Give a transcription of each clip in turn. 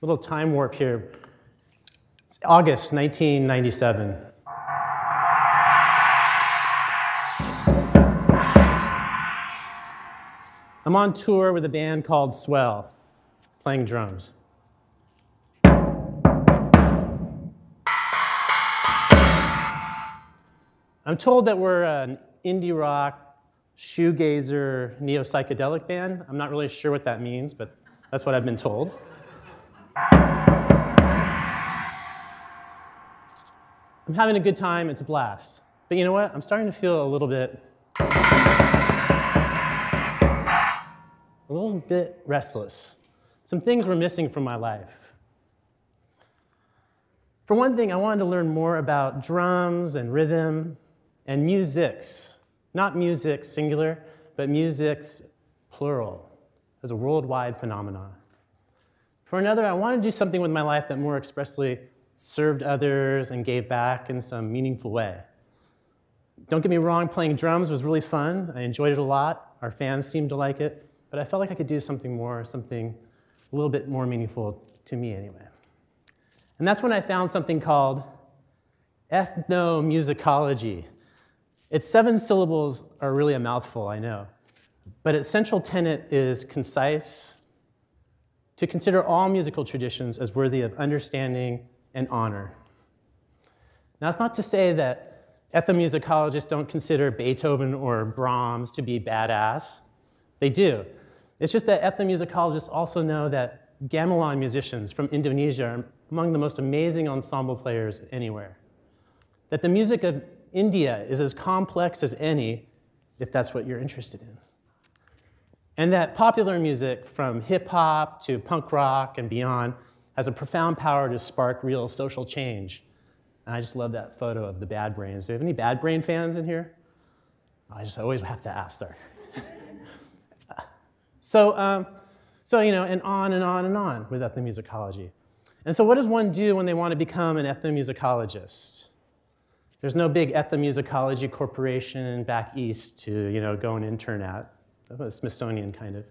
Little time warp here. It's August 1997. I'm on tour with a band called Swell, playing drums. I'm told that we're an indie rock, shoegazer, neo psychedelic band. I'm not really sure what that means, but that's what I've been told. I'm having a good time, it's a blast. But you know what? I'm starting to feel a little bit, a little bit restless. Some things were missing from my life. For one thing, I wanted to learn more about drums and rhythm and musics, not music singular, but musics plural, as a worldwide phenomenon. For another, I want to do something with my life that more expressly served others and gave back in some meaningful way. Don't get me wrong, playing drums was really fun. I enjoyed it a lot. Our fans seemed to like it, but I felt like I could do something more, something a little bit more meaningful to me anyway. And that's when I found something called ethnomusicology. Its seven syllables are really a mouthful, I know. But its central tenet is concise, to consider all musical traditions as worthy of understanding and honor. Now, it's not to say that ethnomusicologists don't consider Beethoven or Brahms to be badass. They do. It's just that ethnomusicologists also know that gamelan musicians from Indonesia are among the most amazing ensemble players anywhere. That the music of India is as complex as any, if that's what you're interested in. And that popular music, from hip hop to punk rock and beyond, has a profound power to spark real social change. And I just love that photo of the Bad Brains. Do we have any Bad Brain fans in here? I just always have to ask, sorry. so, um, so, you know, and on and on and on with ethnomusicology. And so what does one do when they want to become an ethnomusicologist? There's no big ethnomusicology corporation back east to you know, go and intern at, Smithsonian kind of.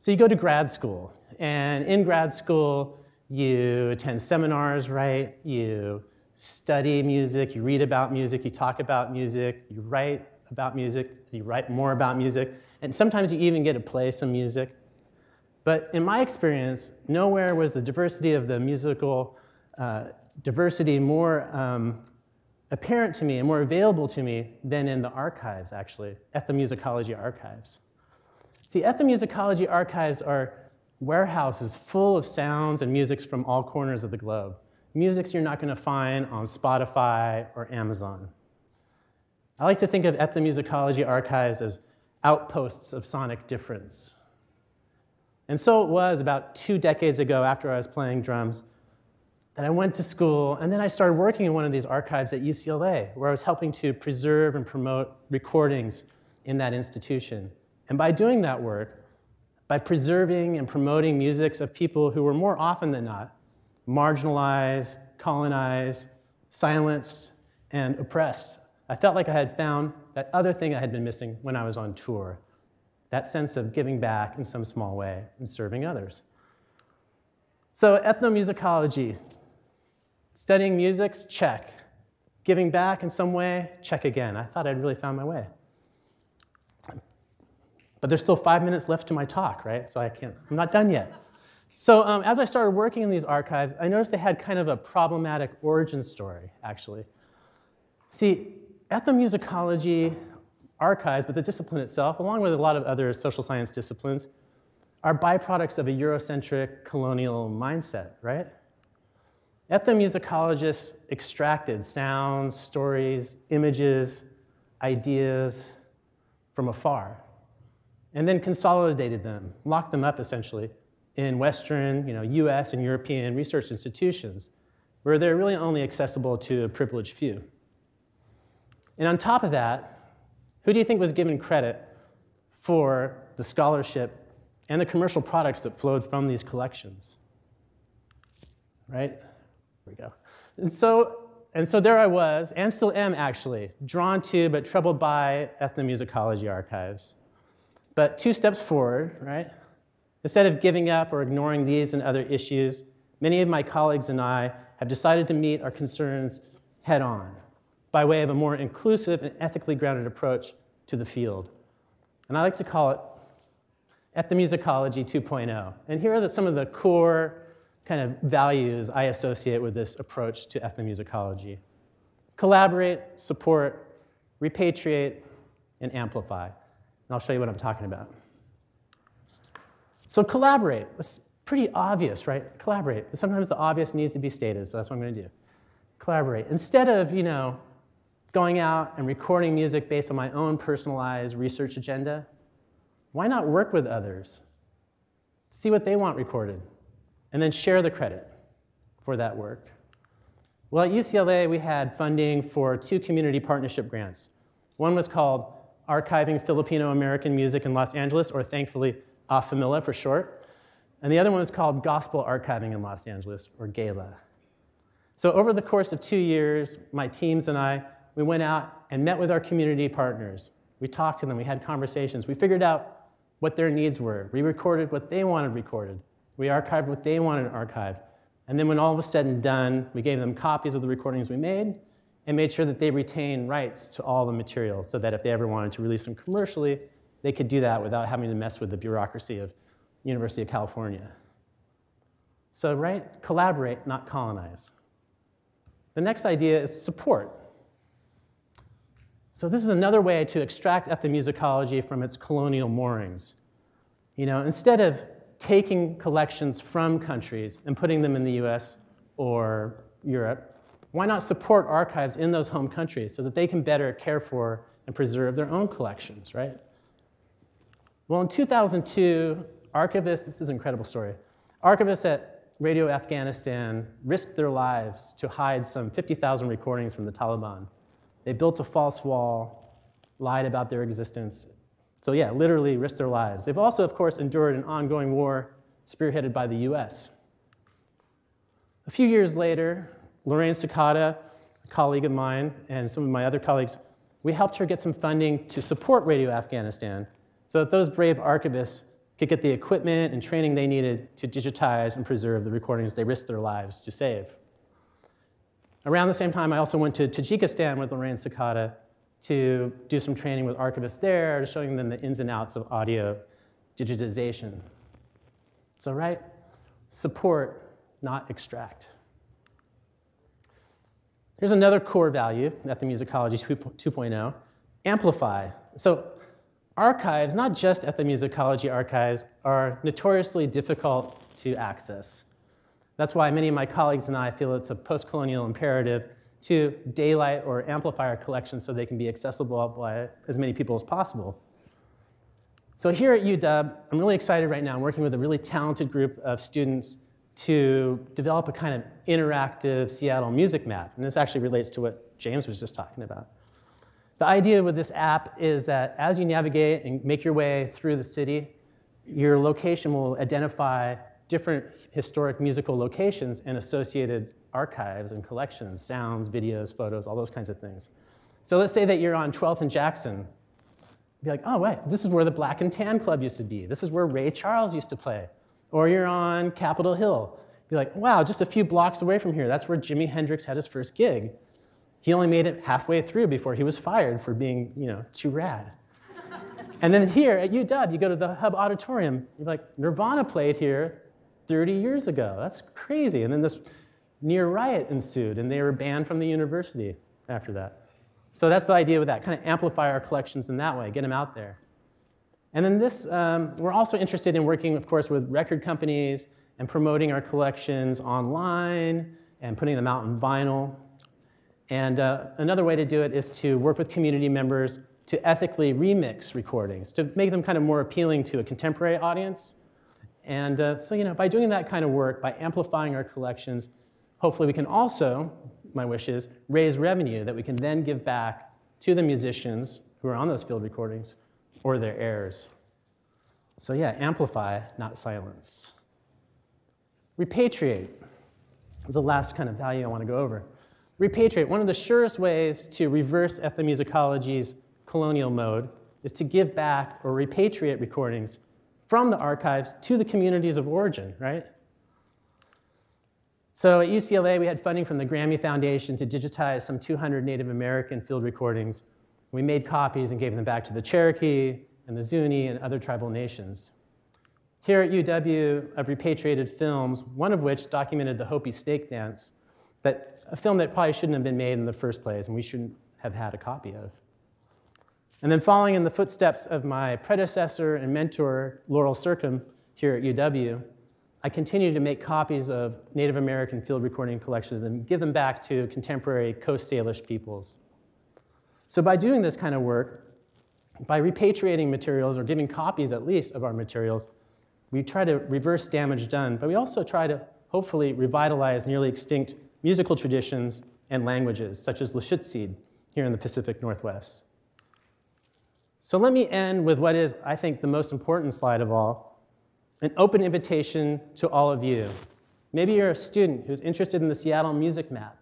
So you go to grad school, and in grad school, you attend seminars, right? You study music, you read about music, you talk about music, you write about music, you write more about music, and sometimes you even get to play some music. But in my experience, nowhere was the diversity of the musical uh, diversity more um, apparent to me and more available to me than in the archives, actually, ethnomusicology archives. See, ethnomusicology archives are warehouses full of sounds and musics from all corners of the globe. Musics you're not going to find on Spotify or Amazon. I like to think of ethnomusicology archives as outposts of sonic difference. And so it was about two decades ago after I was playing drums that I went to school, and then I started working in one of these archives at UCLA, where I was helping to preserve and promote recordings in that institution. And by doing that work, by preserving and promoting musics of people who were more often than not marginalized, colonized, silenced, and oppressed, I felt like I had found that other thing I had been missing when I was on tour that sense of giving back in some small way and serving others. So, ethnomusicology, Studying musics, check. Giving back in some way, check again. I thought I'd really found my way. But there's still five minutes left to my talk, right? So I can't, I'm not done yet. So um, as I started working in these archives, I noticed they had kind of a problematic origin story, actually. See, ethnomusicology archives, but the discipline itself, along with a lot of other social science disciplines, are byproducts of a Eurocentric colonial mindset, right? Ethnomusicologists extracted sounds, stories, images, ideas from afar, and then consolidated them, locked them up essentially in Western, you know, US and European research institutions, where they're really only accessible to a privileged few. And on top of that, who do you think was given credit for the scholarship and the commercial products that flowed from these collections? Right? There we go. And so, and so there I was, and still am actually, drawn to but troubled by ethnomusicology archives. But two steps forward, right? Instead of giving up or ignoring these and other issues, many of my colleagues and I have decided to meet our concerns head on by way of a more inclusive and ethically grounded approach to the field. And I like to call it ethnomusicology 2.0. And here are the, some of the core kind of values I associate with this approach to ethnomusicology. Collaborate, support, repatriate, and amplify. And I'll show you what I'm talking about. So collaborate. It's pretty obvious, right? Collaborate. Sometimes the obvious needs to be stated, so that's what I'm going to do. Collaborate. Instead of, you know, going out and recording music based on my own personalized research agenda, why not work with others? See what they want recorded, and then share the credit for that work. Well, at UCLA, we had funding for two community partnership grants. One was called Archiving Filipino American Music in Los Angeles, or thankfully, AFAMILA for short. And the other one was called Gospel Archiving in Los Angeles, or GALA. So over the course of two years, my teams and I, we went out and met with our community partners. We talked to them, we had conversations. We figured out what their needs were. We recorded what they wanted recorded. We archived what they wanted archived. And then when all was said and done, we gave them copies of the recordings we made and made sure that they retain rights to all the material so that if they ever wanted to release them commercially, they could do that without having to mess with the bureaucracy of University of California. So, right, collaborate, not colonize. The next idea is support. So this is another way to extract ethnomusicology from its colonial moorings. You know, instead of taking collections from countries and putting them in the US or Europe, why not support archives in those home countries so that they can better care for and preserve their own collections, right? Well, in 2002, archivists, this is an incredible story, archivists at Radio Afghanistan risked their lives to hide some 50,000 recordings from the Taliban. They built a false wall, lied about their existence. So, yeah, literally risked their lives. They've also, of course, endured an ongoing war spearheaded by the US. A few years later, Lorraine Sakata, a colleague of mine, and some of my other colleagues, we helped her get some funding to support Radio Afghanistan so that those brave archivists could get the equipment and training they needed to digitize and preserve the recordings they risked their lives to save. Around the same time, I also went to Tajikistan with Lorraine Sakata to do some training with archivists there, showing them the ins and outs of audio digitization. So, right, support, not extract. Here's another core value, ethnomusicology 2.0, amplify. So archives, not just ethnomusicology archives, are notoriously difficult to access. That's why many of my colleagues and I feel it's a post-colonial imperative to daylight or amplify our collections so they can be accessible by as many people as possible. So here at UW, I'm really excited right now. I'm working with a really talented group of students to develop a kind of interactive Seattle music map. And this actually relates to what James was just talking about. The idea with this app is that as you navigate and make your way through the city, your location will identify different historic musical locations and associated archives and collections, sounds, videos, photos, all those kinds of things. So let's say that you're on 12th and Jackson. Be like, oh, wait, this is where the Black and Tan Club used to be. This is where Ray Charles used to play. Or you're on Capitol Hill. Be like, wow, just a few blocks away from here, that's where Jimi Hendrix had his first gig. He only made it halfway through before he was fired for being, you know, too rad. and then here at UW, you go to the Hub Auditorium, you're like, Nirvana played here 30 years ago. That's crazy. And then this near riot ensued, and they were banned from the university after that. So that's the idea with that, kind of amplify our collections in that way, get them out there. And then this, um, we're also interested in working, of course, with record companies and promoting our collections online and putting them out in vinyl. And uh, another way to do it is to work with community members to ethically remix recordings, to make them kind of more appealing to a contemporary audience and uh, so, you know, by doing that kind of work, by amplifying our collections, hopefully we can also, my wish is, raise revenue that we can then give back to the musicians who are on those field recordings or their heirs. So, yeah, amplify, not silence. Repatriate is the last kind of value I want to go over. Repatriate, one of the surest ways to reverse ethnomusicology's colonial mode is to give back or repatriate recordings from the archives to the communities of origin, right? So at UCLA, we had funding from the Grammy Foundation to digitize some 200 Native American field recordings. We made copies and gave them back to the Cherokee and the Zuni and other tribal nations. Here at UW, I've repatriated films, one of which documented the Hopi snake dance, that, a film that probably shouldn't have been made in the first place and we shouldn't have had a copy of. And then following in the footsteps of my predecessor and mentor, Laurel Sercombe, here at UW, I continue to make copies of Native American field recording collections and give them back to contemporary Coast Salish peoples. So by doing this kind of work, by repatriating materials or giving copies at least of our materials, we try to reverse damage done, but we also try to hopefully revitalize nearly extinct musical traditions and languages, such as Lushootseed here in the Pacific Northwest. So let me end with what is, I think, the most important slide of all, an open invitation to all of you. Maybe you're a student who's interested in the Seattle Music Map.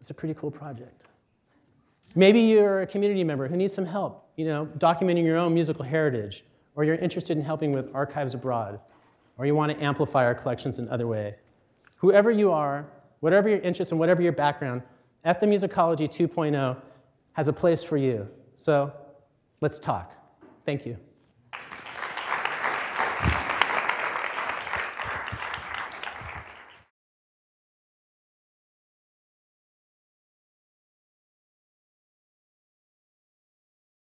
It's a pretty cool project. Maybe you're a community member who needs some help, you know, documenting your own musical heritage or you're interested in helping with archives abroad, or you want to amplify our collections in other way. Whoever you are, whatever your interest and whatever your background, Ethnomusicology 2.0 has a place for you. So let's talk. Thank you.